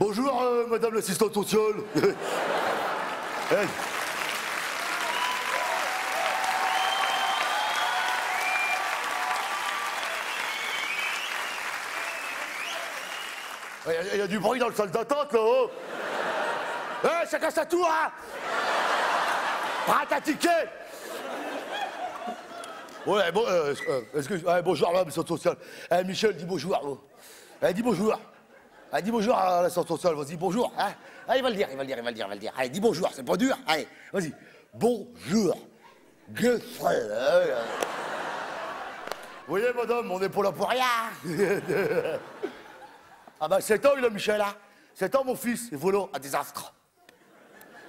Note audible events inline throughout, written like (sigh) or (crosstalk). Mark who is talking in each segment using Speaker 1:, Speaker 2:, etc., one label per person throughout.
Speaker 1: Bonjour, euh, madame l'assistante sociale. (laughs) Hey. Il y, a- du bruit dans le salle d'attente, là, oh Eh, chacun sa tour, hein? Ta ticket Ouais, bon, euh, euh, bonjour, madame l'assistante sociale. Eh, Michel, dis bonjour. oh. Eh, dis bonjour. Ah, dis bonjour à l'assistante sociale, vas-y, bonjour. Hein ah, il va le dire, il va le dire, il va le dire, il va le dire. Allez, dis bonjour, c'est pas dur. Allez, vas-y. Bonjour. Hein. Vous voyez, madame, on est pour la pour rien. ah bah, 7 ans, il a Michel, hein. 7 ans, mon fils, et voilà, un désastre.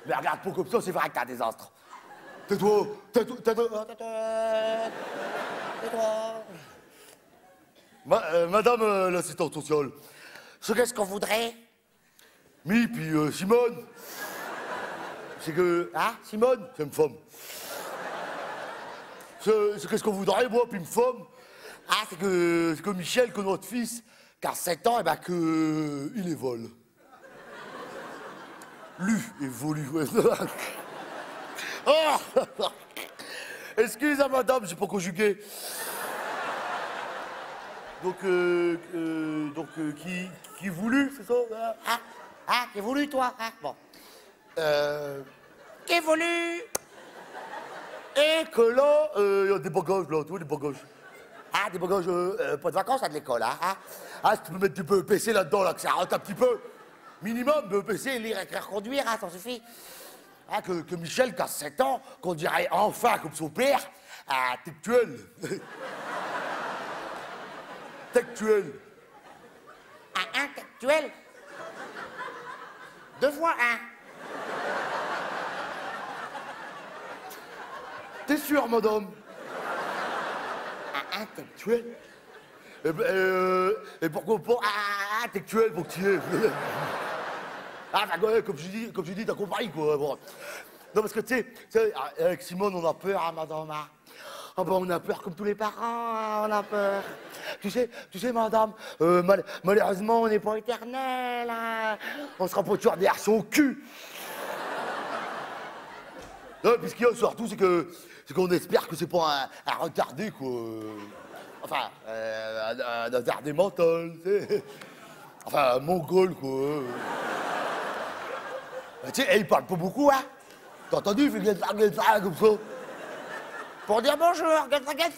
Speaker 1: Mais regarde pas comme ça, c'est vrai que t'as un désastre. Tais-toi, tais-toi, tais-toi, tais-toi. Euh, madame euh, l'assistante sociale, ce qu'est-ce qu'on voudrait Mi, puis euh, Simone. C'est que. Hein, Simone C'est une femme. C'est qu'est-ce qu'on voudrait, moi, puis une femme Ah, c'est que, c'est que Michel, que notre fils, a 7 ans, et ben que. Il évole. Lu, évolue. ouais. (laughs) oh Excusez, madame, j'ai pas conjugué. Donc, euh, euh, donc euh, qui, qui voulu, c'est ça hein Ah, ah, qui voulu, toi hein Bon. Euh, qui voulu Et que là, euh, il y a des bagages, là, tu vois, des bagages. Ah, des bagages, euh, euh, pas de vacances à de l'école, hein hein Ah, si tu peux mettre du BEPC là-dedans, là, que ça rentre un petit peu. Minimum, BEPC, lire, écrire, conduire, hein, ça suffit. Ah, que, que Michel, qui a 7 ans, qu'on dirait enfin comme son père, ah, textuel. (laughs) textuel. Un intellectuel Deux fois un. T'es sûr, madame? Un intellectuel Eh ben, euh, et pourquoi pas un intellectuel pour que tu (laughs) Ah, bah, ouais, comme je dis, comme je dis, t'as compris, quoi. Bon. Non, parce que, tu sais, tu sais, avec Simone, on a peur, hein, madame. hein. Ah ben, on a peur comme tous les parents, hein, on a peur. Tu sais, tu sais, madame, euh, mal- malheureusement, on n'est pas éternel. Hein. On sera pas toujours derrière son cul. Non, puis ce qu'il y a surtout, c'est que c'est qu'on espère que c'est pas un, retardé, quoi. Enfin, euh, un, un retardé mental, tu sais. Enfin, un mongol, quoi. Bah, tu sais, il parle pas beaucoup, hein. T'as entendu, il fait comme ça. Pour dire bonjour, guette guette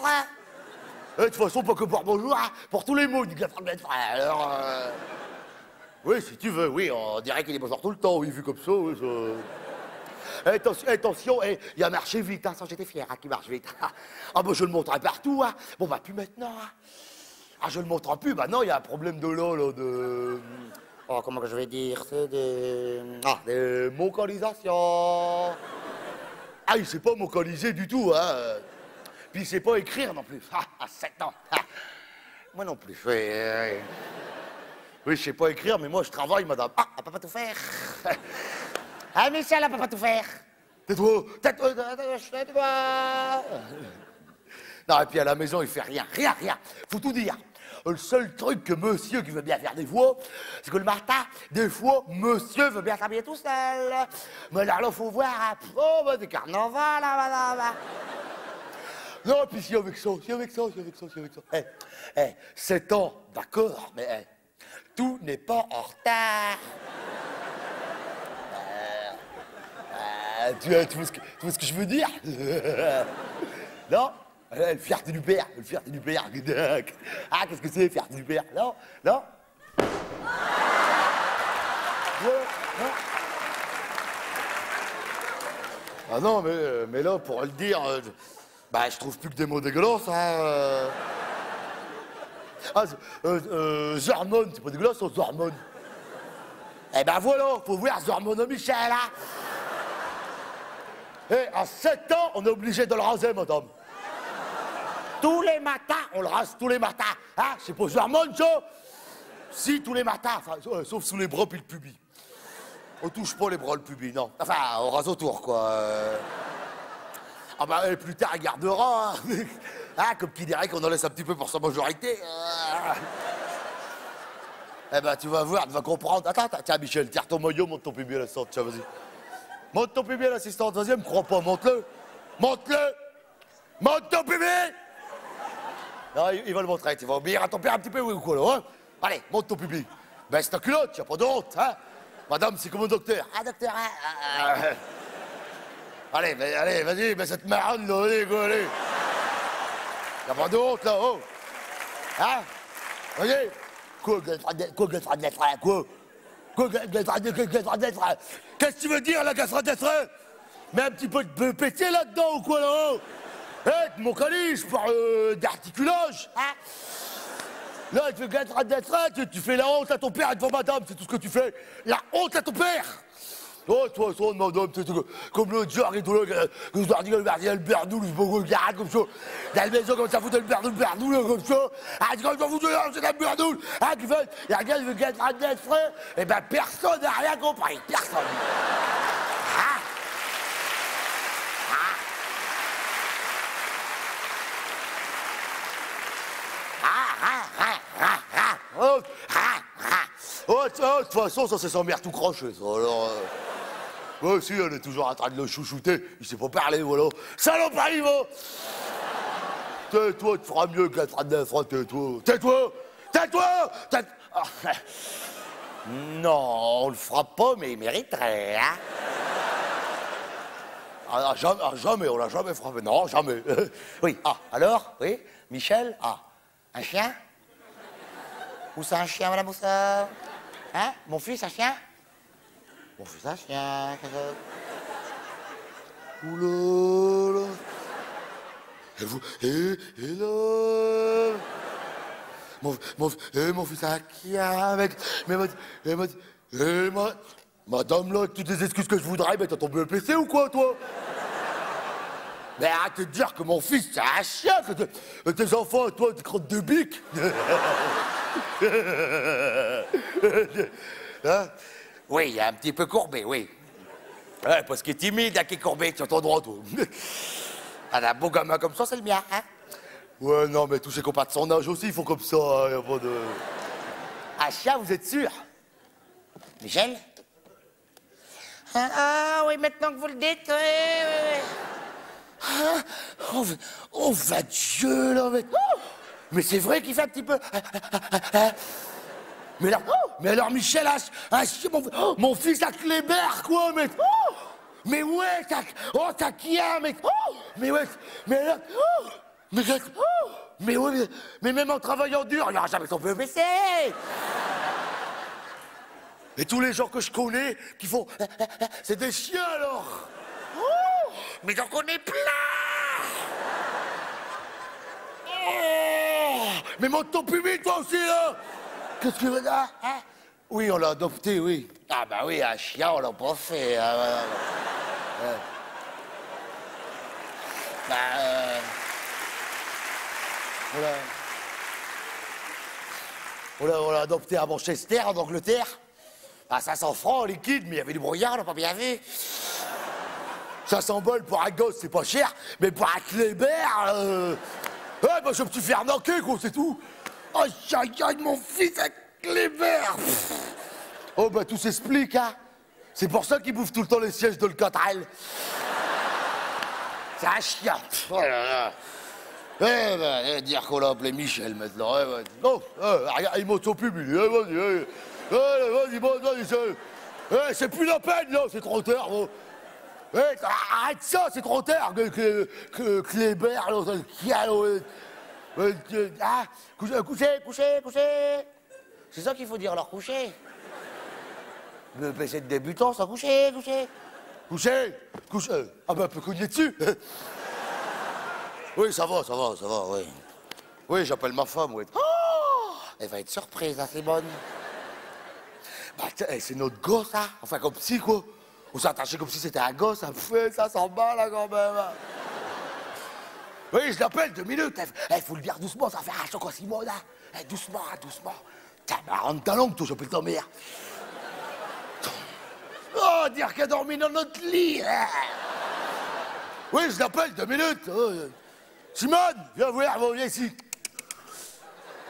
Speaker 1: Eh, De toute façon, pas que pour bonjour, hein, pour tous les mots, du guette guette Alors. euh, Oui, si tu veux, oui, on dirait qu'il est bonjour tout le temps, oui, vu comme ça, oui, ça. Eh, Attention, attention, eh, il a marché vite, hein, ça j'étais fier hein, qu'il marche vite. (laughs) Ah bah je le montrerai partout, hein. Bon bah plus maintenant, hein. Ah je le montre plus, bah non, il y a un problème de là, là, de... Oh, comment que je vais dire, c'est des... Ah, des vocalisations. Ah, il sait pas vocaliser du tout, hein. Puis il sait pas écrire non plus. Ah, à 7 ans. Ah. Moi non plus. Oui, oui. Oui, je sais pas écrire, mais moi je travaille, madame. Ah, elle peut pas tout faire. (laughs) Ah, Michel, elle peut pas tout faire. Tais-toi, tais-toi, tais-toi. Non, et puis à la maison, il fait rien, rien, rien. Faut tout dire. Le seul truc que monsieur qui veut bien faire des fois, c'est que le matin, des fois, monsieur veut bien s'habiller tout seul. Mais là, là, faut voir, oh, bah, des carnavals, là, madame. Non, puis si avec ça, si avec ça, si avec ça, si avec ça. Eh, eh, 7 ans, d'accord, mais eh, tout n'est pas en retard. Euh, tu, tu vois ce que, tu vois ce que je veux dire? (laughs) Non? Euh, Le fierté du père, le fierté du père. Ah, qu'est-ce que c'est, fierté du père? Non Non Ah non, mais, euh, mais là, pour le dire, bah, je trouve plus que des mots dégueulasses, hein. euh. Ah, Zormone, c'est pas dégueulasse, ça, Zormone. Eh ben voilà, faut voir Zormone Michel, hein. Eh, à 7 ans, on est obligé de le raser, madame. Tous les matins, on le rase tous les matins. Hein, c'est pas Zormone, ça Si, tous les matins, euh, sauf sous les bras puis le pubis. On touche pas les bras, le pubis, non. Enfin, on rase autour, quoi. euh. Ah bah, plus tard, il gardera, hein. Hein, (laughs) comme qui dirait qu'on en laisse un petit peu pour sa majorité. euh. Eh ben, tu vas voir, tu vas comprendre. Attends, attends, tiens, Michel, tire ton maillot, monte ton pubis à l'assistante, tiens, vas-y. Monte ton pubis à l'assistante, vas-y, crois pas, monte-le. Monte-le. Monte ton pubis Non, il, il va le montrer, tu vas obéir à ton père un petit peu, oui ou quoi, là, hein? Allez, monte ton pubis. Baisse ta culotte, y'a pas de honte, hein? Madame, c'est comme un docteur. Ah, docteur, hein ah, ah. (laughs) Allez, va- allez, vas-y, mets cette marronne, là, allez, quoi, allez. Y'a pas de honte, là, oh. Hein? Vas-y. Quoi, quoi, Qu'est-ce que tu veux dire, la d'être Mets un petit peu de pété là-dedans, ou quoi, là-haut Eh, mon calice, je parle euh, d'articulage, hein Là, tu fais Gastrade d'être, tu, tu fais la honte à ton père devant madame, c'est tout ce que tu fais. La honte à ton père Oh, toi, toi, madame, c'est comme le tout le que je dois dire le berdou, le berdou, je me regarde comme ça. Dans la maison, comme ça, fout le le berdou, là, comme ça. Ah, tu je vous dire, c'est berdou. Ah, tu fais, et regarde, je veux Gastrade d'être, eh ben, personne n'a rien compris, personne. Ah Oh, ah, ah. Oh, t- oh, de toute façon, ça, c'est sa mère tout croché, ça. Alors, euh... Ouais, si, elle est toujours en train de le chouchouter. Il sait pas parler, voilà. Saloperie, va Tais-toi, tu feras mieux que la traite d'infra, tais-toi. Tais-toi Tais-toi Tais- Ah, Non, on le fera pas, mais il mériterait, hein ah, ah, jamais, ah, jamais, on l'a jamais frappé. Non, jamais. (laughs) oui. Ah, alors Oui Michel Ah, un chien? Où c'est un chien, madame Moussa Hein? Mon fils, un chien? Mon fils, un chien. qu'est-ce que- Oula là. Et vous, et, et là mon, mon, mon fils, un chien, mec. Mais, ma- et, ma- et ma- madame, là, toutes les excuses que je voudrais, mais t'as ton BPC ou quoi, toi? Mais arrête de dire que mon fils, c'est un chien, que te- tes enfants, toi, des crottes de bique. (laughs) Hein? Oui, il est un petit peu courbé, oui. Parce qu'il est timide, hein, qui est courbé, tu ton droit, toi. Ah, un beau gamin comme ça, c'est le mien, hein? Ouais, non, mais tous ces copains de son âge aussi, ils font comme ça, hein, a pas de... Un chien, vous êtes sûr? Michel?
Speaker 2: Ah, ah, oui, maintenant que vous le dites, oui, oui, oui.
Speaker 1: Ah, oh, oh, va Dieu, là, mais... mais c'est vrai qu'il fait un petit peu... Mais alors, mais alors Michel, un, un chien, mon, mon fils a Kléber, quoi, mais... Mais ouais, t'as... Oh, t'as qui, hein, mais... Mais ouais, mais. Oh, mais... Mais ouais, mais, mais même en travaillant dur, il n'y aura jamais son PVC Et tous les gens que je connais qui font... C'est des chiens, alors. Mais j'en connais plein. Oh Mais monte ton pubis, toi aussi, là Qu'est-ce que tu dire hein? Oui, on l'a adopté, oui. Ah bah oui, un chien, on l'a pas fait. hein. Bah, euh, on l'a... On l'a- adopté à Manchester, en Angleterre. À 500 francs liquide, mais il y avait du brouillard, on l'a pas bien vu. 500 balles pour un gosse, c'est pas cher, mais pour un Kléber, euh... Ouais, bah je me suis fait arnaquer, quoi, c'est tout. Aïe, aïe, mon fils, un Kléber Pff. Oh, bah tout s'explique, hein. C'est pour ça qu'il bouffe tout le temps les sièges de le Cotrel. (laughs) C'est un chien. Oh là là. Eh ben, eh, dire qu'on l'a appelé Michel maintenant. Eh, vas-y. Non, eh, regarde, il monte au public. Eh, vas-y, eh. Eh, vas-y, monte, vas-y. c'est- Eh, c'est plus la peine, là, c'est trop tard. bon. Eh, arrête ça, c'est trop tard. Que, que, Kléber, ça, euh, euh, ah, coucher, coucher, coucher. C'est ça qu'il faut dire, coucher. Le PC de débutant, ça, coucher, coucher. Coucher, coucher. Ah ben, peut cogner dessus. (laughs) Oui, ça va, ça va, ça va, oui. Oui, j'appelle ma femme, oui. Oh Elle va être surprise, hein, c'est bonne. Bah, eh, c'est notre gosse, hein. Enfin, comme si, quoi. On s'est comme si c'était un gosse, ça fait, ça s'en bat, là, quand même. Oui, je l'appelle, deux minutes. Il faut le dire doucement, ça fait un choc Simone, hein. Eh, doucement, hein, doucement. Bah, rentre ta langue, toi, j'appelle ta mère. Oh, dire qu'elle dormi dans notre lit, hein. Oui, je l'appelle, deux minutes. Oh, Simone, viens voir, viens ici.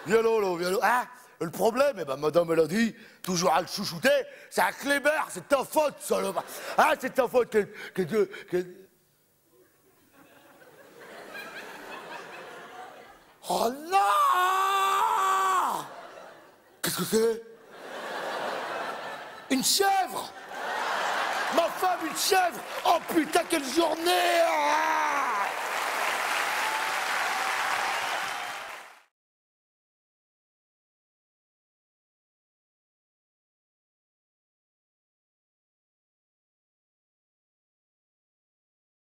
Speaker 1: Viens là, là, viens là. Hein? Le problème, eh ben, madame, dit, toujours à le chouchouter, c'est un Kléber, c'est ta faute, salope. Ah, c'est ta faute que, que, que, Oh non! Qu'est-ce que c'est? Une chèvre! Ma femme, une chèvre! Oh putain, quelle journée Ah